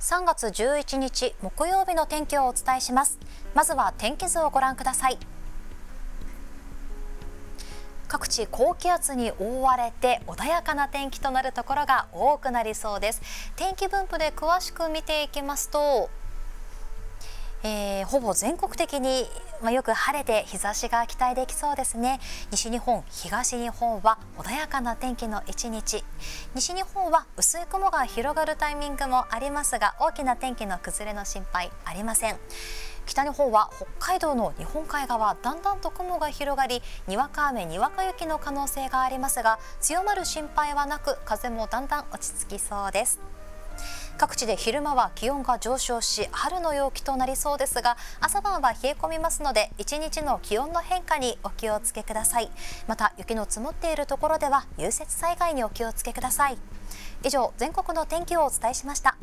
3月11日木曜日の天気をお伝えします。まずは天気図をご覧ください。各地高気圧に覆われて穏やかな天気となるところが多くなりそうです。天気分布で詳しく見ていきますとえー、ほぼ全国的に、まあ、よく晴れて日差しが期待できそうですね。西日本東日本は穏やかな天気の一日。西日本は薄い雲が広がるタイミングもありますが大きな天気の崩れの心配ありません。北日本は北海道の日本海側だんだんと雲が広がりにわか雨にわか雪の可能性がありますが強まる心配はなく風もだんだん落ち着きそうです。各地で昼間は気温が上昇し春の陽気となりそうですが朝晩は冷え込みますので1日の気温の変化にお気をつけください。また雪の積もっているところでは融雪災害にお気をつけください。以上全国の天気をお伝えしました。